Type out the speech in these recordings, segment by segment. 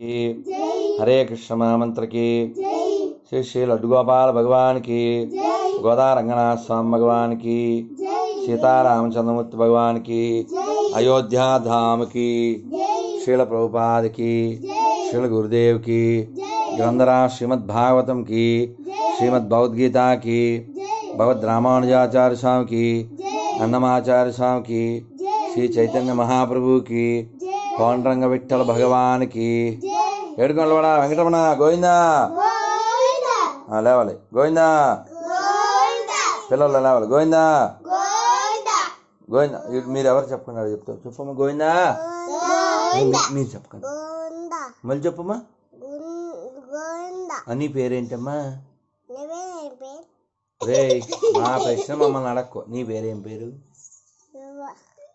की हरे कृष्ण महामंत्र की श्री श्री लड्डू गोपाल भगवान की गोदा रंगनाथ स्वामी भगवान की सीता रामचंद्रमूर्ति भगवान की अयोध्या धाम की श्रील प्रभुपाद की श्रील गुरुदेव की गंधरा श्रीमद्भागवतम की श्रीमद् की भगवद रामानुजाचार्य स्वामी की अन्नमाचार्य स्वामी की श्री चैतन्य महाप्रभु की కోనరంగ విఠల భగవానికి. ఏడుకొండలవాడ వెంకటరమణ గోవిందా? లేవాలి. గోవిందా? పిల్లలు లేవాలి. గోవిందా? గోవిందా? మీరు ఎవరు చెప్పుకున్నారు చెప్తారు? చెప్పమ్మా గోవిందా? మీరు చెప్పకండి. మళ్ళీ చెప్పమ్మా. ఆ, నీ పేరేంటమ్మా? రే మా ప్రశ్న మమ్మల్ని అడక్కో. నీ పేరేం పేరు?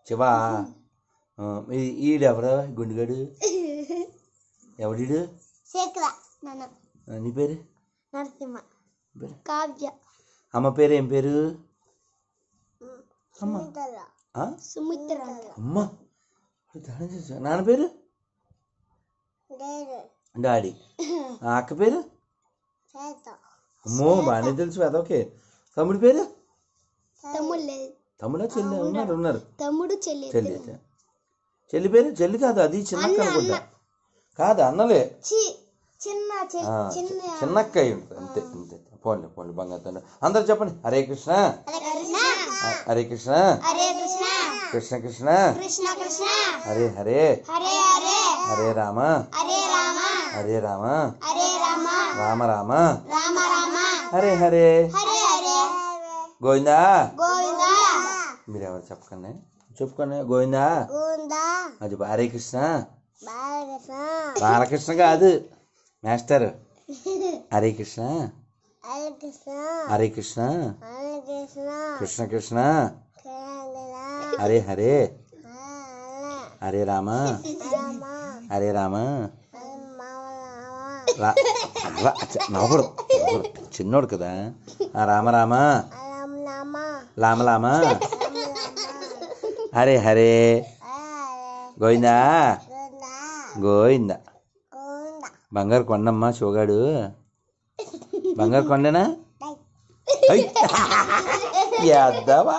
శివా. ఈడెవరు గుండుగాడు? ఎవడీడు? నీ పేరు? నరసింహ? కావ్య. అమ్మ పేరు ఏం పేరు? అమ్మ? సుమిత్ర అమ్మ. చేసా. నాన్న పేరు? డాడీ. అక్క పేరు? అమ్మో బాగానే తెలుసు అదొకే తమ్ముడి పేరు? తమ్ముడా చెల్లి? ఉన్నారు ఉన్నారు. తమ్ముడు చెల్లి చెల్లి. చెల్లి పేరు చెల్లి కాదు అది చిన్నక్క అనుకుంటా. కాదు అన్నలే. చిన్నక్క ఉంటుంది. అంతే అంతే. పోన్లే పోన్లే బంగారు అందరు చెప్పండి. హరే కృష్ణ. హరే కృష్ణ. కృష్ణ. కృష్ణ. హరే హరే. హరే రామ. హరే రామ. రామ. రామ. హరే హరే. గోవింద? మీరు ఎవరు చెప్పకండి. చెప్పుకోండి గోవిందా? అది హరే కృష్ణ. బాలకృష్ణ కాదు మాస్టర్. హరే కృష్ణ. హరే కృష్ణ. హరే కృష్ణ. కృష్ణ. హరే హరే హరే. రామ. రామ. హరే రామ. నవ్వకూడదు. చిన్నోడు కదా. ఆ రామ రామ. రామ రామ. లామ లామ హరే హరే. గోవిందా? గోవింద? బంగారు కొండమ్మ షోగాడు. బంగారు కొండనా? ఐ! యాదవా